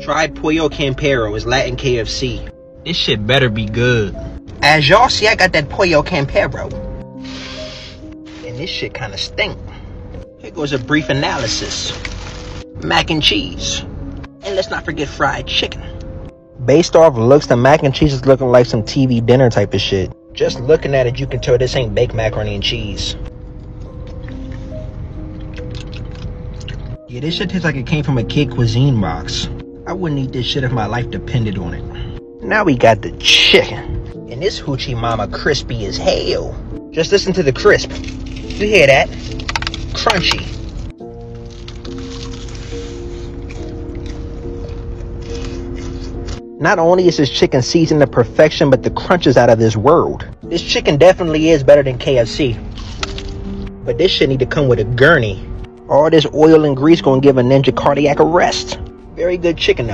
Try Pollo Campero, it's Latin KFC. This shit better be good. As y'all see, I got that Pollo Campero. And this shit kinda stink. Here goes a brief analysis. Mac and cheese. And let's not forget fried chicken. Based off looks, the mac and cheese is looking like some TV dinner type of shit. Just looking at it, you can tell this ain't baked macaroni and cheese. Yeah, this shit tastes like it came from a kid cuisine box. I wouldn't eat this shit if my life depended on it. Now we got the chicken. And this hoochie mama crispy as hell. Just listen to the crisp. You hear that? Crunchy. Not only is this chicken seasoned to perfection, but the crunch is out of this world. This chicken definitely is better than KFC. But this shit need to come with a gurney. All this oil and grease gonna give a ninja cardiac arrest. Very good chicken.